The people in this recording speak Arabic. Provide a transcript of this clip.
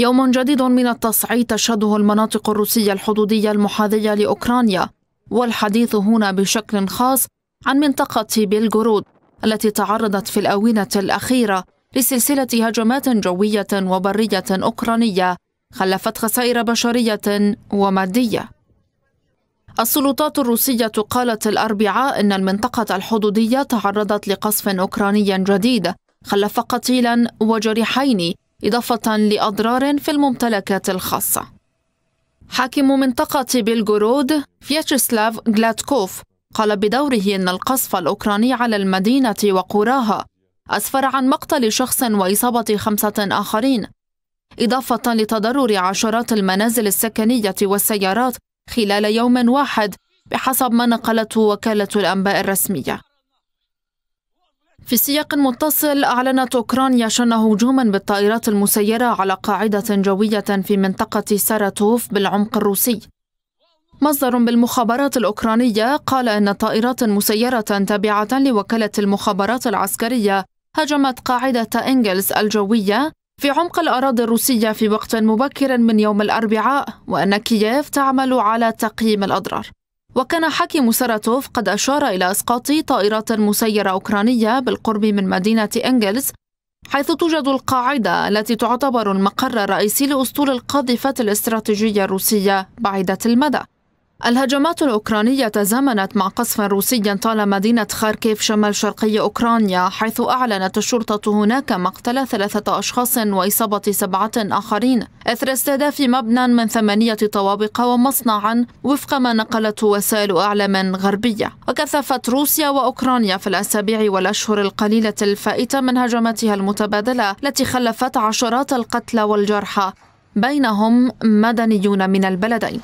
يوم جديد من التصعيد تشهده المناطق الروسية الحدودية المحاذية لأوكرانيا والحديث هنا بشكل خاص عن منطقة بيلغورود التي تعرضت في الآونة الأخيرة لسلسلة هجمات جوية وبرية أوكرانية خلفت خسائر بشرية ومادية. السلطات الروسية قالت الأربعاء إن المنطقة الحدودية تعرضت لقصف أوكراني جديد خلف قتيلا وجريحين إضافة لأضرار في الممتلكات الخاصة. حاكم منطقة بيلغورود فياتشسلاف غلاتكوف قال بدوره إن القصف الأوكراني على المدينة وقراها أسفر عن مقتل شخص وإصابة خمسة آخرين إضافة لتضرر عشرات المنازل السكنية والسيارات خلال يوم واحد بحسب ما نقلته وكالة الأنباء الرسمية في سياق متصل أعلنت أوكرانيا شن هجوما بالطائرات المسيرة على قاعدة جوية في منطقة ساراتوف بالعمق الروسي. مصدر بالمخابرات الأوكرانية قال أن طائرات مسيرة تابعة لوكالة المخابرات العسكرية هجمت قاعدة إنجلز الجوية في عمق الأراضي الروسية في وقت مبكر من يوم الأربعاء وأن كييف تعمل على تقييم الأضرار. وكان حاكم ساراتوف قد أشار إلى إسقاط طائرات مسيرة أوكرانية بالقرب من مدينة إنجلز حيث توجد القاعدة التي تعتبر المقر الرئيسي لأسطول القاذفات الاستراتيجية الروسية بعيدة المدى. الهجمات الأوكرانية تزامنت مع قصف روسي طال مدينة خاركيف شمال شرقي أوكرانيا حيث أعلنت الشرطة هناك مقتل ثلاثة أشخاص وإصابة سبعة آخرين. إثر استهداف مبنى من ثمانية طوابق ومصنعا وفق ما نقلته وسائل أعلام غربية. وكثفت روسيا وأوكرانيا في الأسابيع والأشهر القليلة الفائتة من هجماتها المتبادلة التي خلفت عشرات القتلى والجرحى بينهم مدنيون من البلدين.